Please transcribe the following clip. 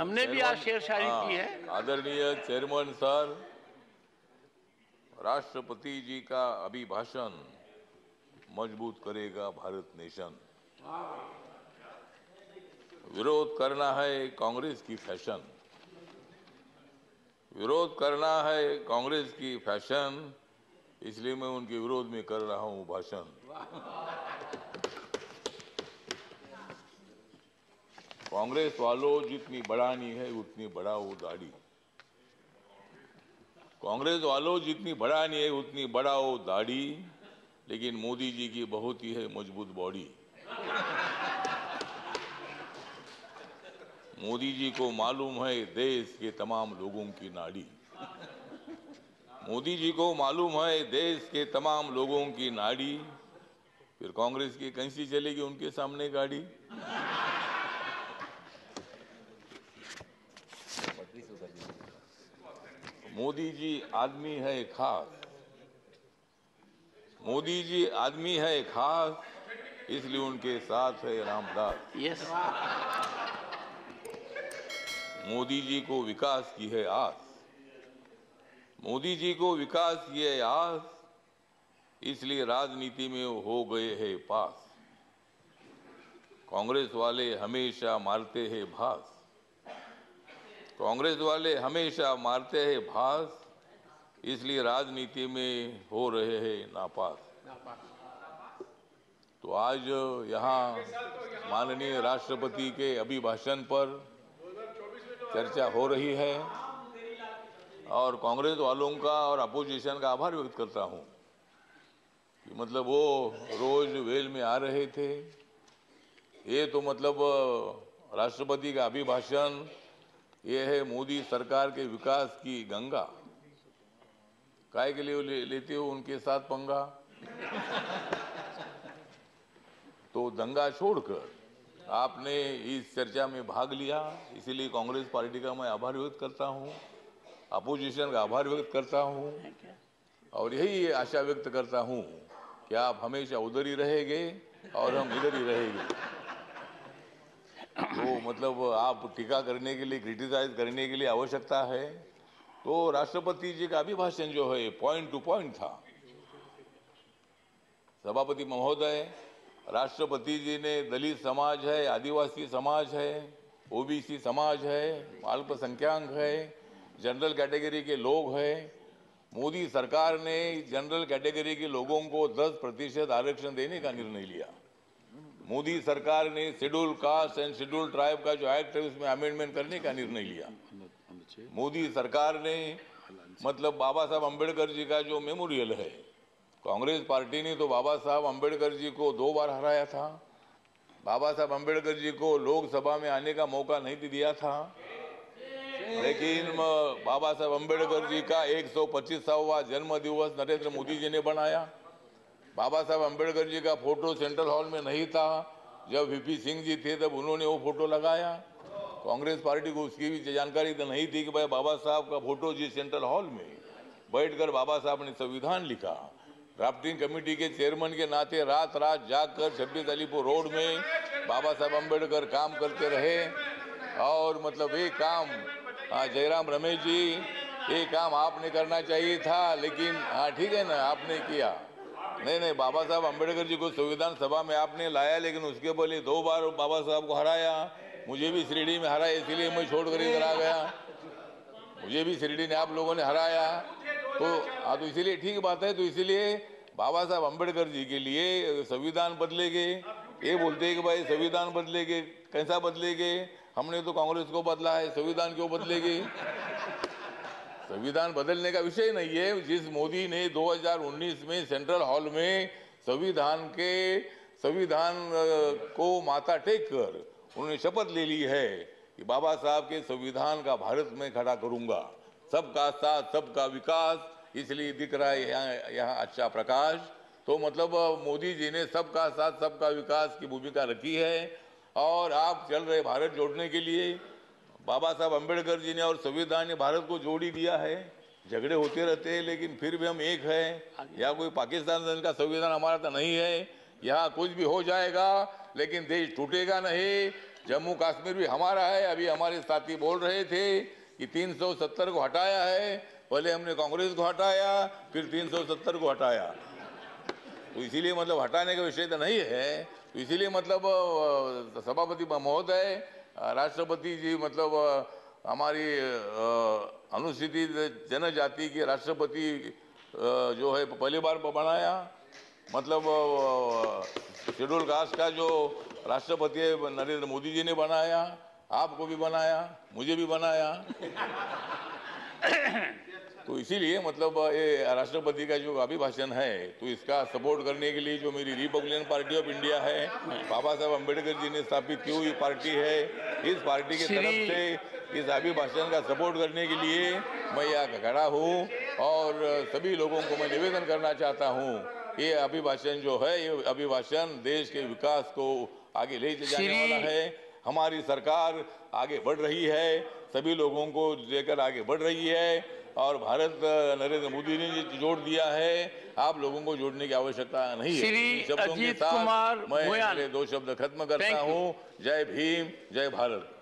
हमने भी आज शेरशायरी हाँ, की है। आदरणीय चेयरमैन सर राष्ट्रपति जी का अभिभाषण मज़बूत करेगा भारत नेशन। विरोध करना है कांग्रेस की फ़ैशन। विरोध करना है कांग्रेस की फ़ैशन इसलिए मैं उनके विरोध में कर रहा हूँ भाषण। कांग्रेस वालों जितनी बढ़ानी है, उतनी बढ़ाओ दाढ़ी। कांग्रेस वालों जितनी बढ़ानी है, उतनी बढ़ाओ दाढ़ी, लेकिन मोदी जी की बहुत ही है मज़बूत बॉडी। मोदी जी को मालूम है देश के तमाम लोगों की नाड़ी। मोदी जी को मालूम है देश के तमाम लोगों की नाड़ी। फिर कांग्रेस की कैसी चलेगी उनके सामने गाड़ी? मोदी जी आदमी है खास। मोदी जी आदमी है खास इसलिए उनके साथ है रामदास। यस मोदी जी को विकास की है आस। मोदी जी को विकास की है आस इसलिए राजनीति में हो गए हैं पास। कांग्रेस वाले हमेशा मारते हैं भास। कांग्रेस वाले हमेशा मारते हैं भास, इसलिए राजनीति में हो रहे हैं नापास। तो आज यहाँ माननीय राष्ट्रपति के अभिभाषण पर चर्चा हो रही है और कांग्रेस वालों का और अपोजिशन का आभार व्यक्त करता हूँ कि मतलब वो रोज वेल में आ रहे थे। ये तो मतलब राष्ट्रपति का अभिभाषण ये है मोदी सरकार के विकास की गंगा। काय के लिए ले, लेते हो उनके साथ पंगा? तो दंगा छोड़कर आपने इस चर्चा में भाग लिया इसीलिए कांग्रेस पार्टी का मैं आभार व्यक्त करता हूँ अपोजिशन का आभार व्यक्त करता हूँ और यही आशा व्यक्त करता हूँ कि आप हमेशा उधर ही रहेंगे और हम इधर ही रहेंगे। तो मतलब आप टीका करने के लिए क्रिटिसाइज करने के लिए आवश्यकता है। तो राष्ट्रपति जी का अभिभाषण जो है पॉइंट टू पॉइंट था। सभापति महोदय, राष्ट्रपति जी ने दलित समाज है, आदिवासी समाज है, ओबीसी समाज है अल्पसंख्यक है, जनरल कैटेगरी के लोग हैं। मोदी सरकार ने जनरल कैटेगरी के लोगों को 10 प्रतिशत आरक्षण देने का निर्णय लिया। मोदी सरकार ने schedule caste and schedule tribe का जो एक्ट है, उसमें अमेंडमेंट करने का निर्णय लिया। मोदी सरकार ने मतलब बाबा साहब अंबेडकर जी का जो मेमोरियल है, कांग्रेस पार्टी ने तो बाबा साहब अंबेडकर जी को दो बार हराया था। बाबा साहब अंबेडकर जी को लोकसभा में आने का मौका नहीं दिया था। लेकिन बाबा साहब अंबेडकर जी का एक सौ जन्म दिवस नरेंद्र मोदी जी ने बनाया बाबा साहब अंबेडकर जी का फ़ोटो सेंट्रल हॉल में नहीं था। जब वीपी सिंह जी थे, तब उन्होंने वो फ़ोटो लगाया। कांग्रेस पार्टी को उसकी भी जानकारी तो नहीं थी कि भाई बाबा साहब का फ़ोटो जी सेंट्रल हॉल में, बैठकर बाबा साहब ने संविधान लिखा। ड्राफ्टिंग कमेटी के चेयरमैन के नाते रात रात जाकर छब्बीस अलीपुर रोड में बाबा साहब अंबेडकर काम करते रहे। और मतलब ये काम हाँ जयराम रमेश जी ये काम आपने करना चाहिए था, लेकिन हाँ ठीक है ना, आपने किया। नहीं नहीं, बाबा साहब अंबेडकर जी को संविधान सभा में आपने लाया, लेकिन उसके पहले दो बार बाबा साहब को हराया। मुझे भी शिरडी में हराया इसलिए मैं छोड़कर इधर आ गया। मुझे भी शिरडी ने आप लोगों ने हराया। तो हाँ तो इसीलिए ठीक बात है तो इसीलिए बाबा साहब अंबेडकर जी के लिए संविधान बदलेगे। ये बोलते हैं कि भाई, संविधान बदलेगे, कैसा बदलेगे? हमने तो कांग्रेस को बदला है, संविधान क्यों बदलेगी? संविधान बदलने का विषय नहीं है। जिस मोदी ने 2019 में सेंट्रल हॉल में संविधान के, संविधान को माथा टेक कर उन्होंने शपथ ले ली है कि बाबा साहब के संविधान का भारत में खड़ा करूँगा। सबका साथ, सबका विकास, इसलिए दिख रहा है यहाँ यहाँ अच्छा प्रकाश। तो मतलब मोदी जी ने सबका साथ, सबका विकास की भूमिका रखी है। और आप चल रहे भारत जोड़ने के लिए। बाबा साहब अंबेडकर जी ने और संविधान ने भारत को जोड़ ही दिया है। झगड़े होते रहते हैं लेकिन फिर भी हम एक हैं। या कोई पाकिस्तान का संविधान हमारा तो नहीं है यहाँ कुछ भी हो जाएगा लेकिन देश टूटेगा नहीं। जम्मू कश्मीर भी हमारा है। अभी हमारे साथी बोल रहे थे कि 370 को हटाया है। पहले हमने कांग्रेस को हटाया फिर 370 को हटाया। तो इसीलिए मतलब हटाने का विषय तो नहीं है। तो इसीलिए मतलब सभापति महोदय राष्ट्रपति जी मतलब हमारी अनुसूचित जनजाति के राष्ट्रपति जो है पहली बार बनाया मतलब शेड्यूल कास्ट का जो राष्ट्रपति है नरेंद्र मोदी जी ने बनाया आपको भी बनाया मुझे भी बनाया तो इसीलिए मतलब ये राष्ट्रपति का जो अभिभाषण है तो इसका सपोर्ट करने के लिए जो मेरी रिपब्लिकन पार्टी ऑफ़ इंडिया है बाबा साहब अंबेडकर जी ने स्थापित की हुई पार्टी है इस पार्टी की तरफ़ से इस अभिभाषण का सपोर्ट करने के लिए मैं यहाँ खड़ा हूँ और सभी लोगों को मैं निवेदन करना चाहता हूँ ये अभिभाषण जो है ये अभिभाषण देश के विकास को आगे ले जाने वाला है। हमारी सरकार आगे बढ़ रही है सभी लोगों को लेकर आगे बढ़ रही है। और भारत नरेंद्र मोदी ने जोड़ दिया है। आप लोगों को जोड़ने की आवश्यकता नहीं है। शब्दों के अजीत साथ कुमार मैं दो शब्द खत्म करता हूँ। जय भीम जय भारत।